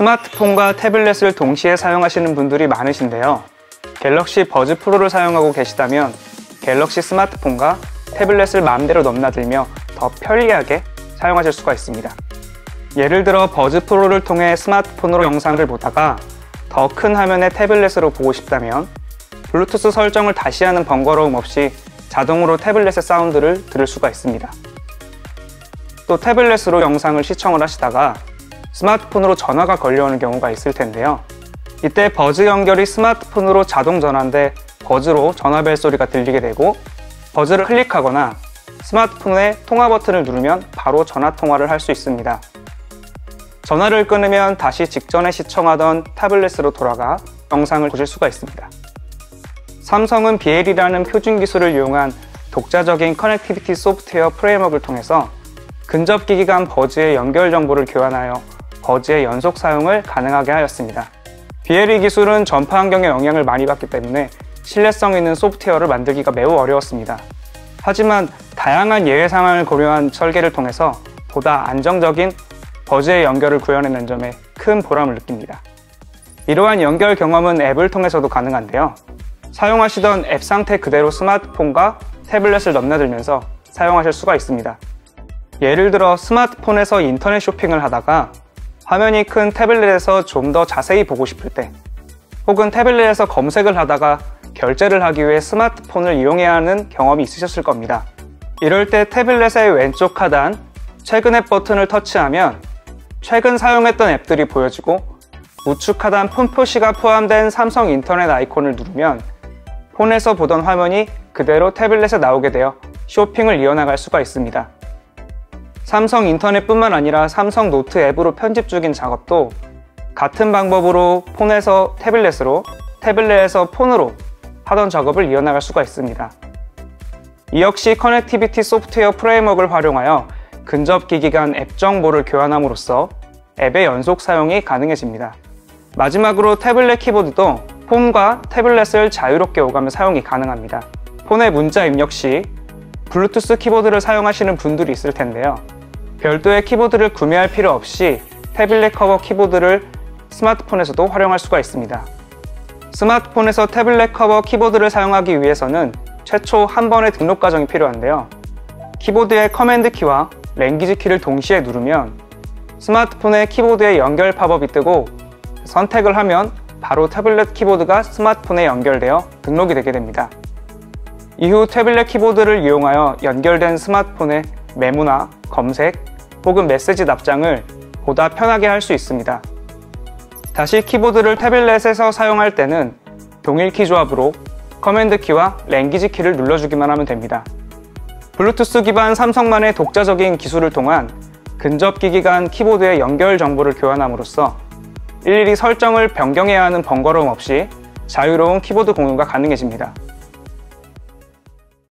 스마트폰과 태블릿을 동시에 사용하시는 분들이 많으신데요. 갤럭시 버즈 프로를 사용하고 계시다면 갤럭시 스마트폰과 태블릿을 마음대로 넘나들며 더 편리하게 사용하실 수가 있습니다. 예를 들어 버즈 프로를 통해 스마트폰으로 영상을 보다가 더 큰 화면의 태블릿으로 보고 싶다면 블루투스 설정을 다시 하는 번거로움 없이 자동으로 태블릿의 사운드를 들을 수가 있습니다. 또 태블릿으로 영상을 시청을 하시다가 스마트폰으로 전화가 걸려오는 경우가 있을 텐데요. 이때 버즈 연결이 스마트폰으로 자동 전화인데 버즈로 전화벨 소리가 들리게 되고 버즈를 클릭하거나 스마트폰의 통화 버튼을 누르면 바로 전화 통화를 할 수 있습니다. 전화를 끊으면 다시 직전에 시청하던 타블렛으로 돌아가 영상을 보실 수가 있습니다. 삼성은 BL이라는 표준 기술을 이용한 독자적인 connectivity 소프트웨어 framework를 통해서 근접 기기 간 버즈의 연결 정보를 교환하여 버즈의 연속 사용을 가능하게 하였습니다. BLE 기술은 전파 환경에 영향을 많이 받기 때문에 신뢰성 있는 소프트웨어를 만들기가 매우 어려웠습니다. 하지만 다양한 예외 상황을 고려한 설계를 통해서 보다 안정적인 버즈의 연결을 구현해낸 점에 큰 보람을 느낍니다. 이러한 연결 경험은 앱을 통해서도 가능한데요. 사용하시던 앱 상태 그대로 스마트폰과 태블릿을 넘나들면서 사용하실 수가 있습니다. 예를 들어 스마트폰에서 인터넷 쇼핑을 하다가 화면이 큰 태블릿에서 좀 더 자세히 보고 싶을 때 혹은 태블릿에서 검색을 하다가 결제를 하기 위해 스마트폰을 이용해야 하는 경험이 있으셨을 겁니다. 이럴 때 태블릿의 왼쪽 하단 최근 앱 버튼을 터치하면 최근 사용했던 앱들이 보여지고 우측 하단 폰 표시가 포함된 삼성 인터넷 아이콘을 누르면 폰에서 보던 화면이 그대로 태블릿에 나오게 되어 쇼핑을 이어나갈 수가 있습니다. 삼성 인터넷뿐만 아니라 삼성 노트 앱으로 편집 중인 작업도 같은 방법으로 폰에서 태블릿으로 태블릿에서 폰으로 하던 작업을 이어나갈 수가 있습니다. 이 역시 connectivity 소프트웨어 framework를 활용하여 근접기기 간 앱 정보를 교환함으로써 앱의 연속 사용이 가능해집니다. 마지막으로 태블릿 키보드도 폰과 태블릿을 자유롭게 오가며 사용이 가능합니다. 폰의 문자 입력 시 블루투스 키보드를 사용하시는 분들이 있을 텐데요. 별도의 키보드를 구매할 필요 없이 태블릿 커버 키보드를 스마트폰에서도 활용할 수가 있습니다. 스마트폰에서 태블릿 커버 키보드를 사용하기 위해서는 최초 한 번의 등록 과정이 필요한데요. 키보드의 command 키와 language 키를 동시에 누르면 스마트폰의 키보드의 연결 팝업이 뜨고 선택을 하면 바로 태블릿 키보드가 스마트폰에 연결되어 등록이 되게 됩니다. 이후 태블릿 키보드를 이용하여 연결된 스마트폰의 메모나 검색 혹은 메시지 답장을 보다 편하게 할 수 있습니다. 다시 키보드를 태블릿에서 사용할 때는 동일 키 조합으로 command 키와 language 키를 눌러주기만 하면 됩니다. 블루투스 기반 삼성만의 독자적인 기술을 통한 근접기기 간 키보드의 연결 정보를 교환함으로써 일일이 설정을 변경해야 하는 번거로움 없이 자유로운 키보드 공유가 가능해집니다.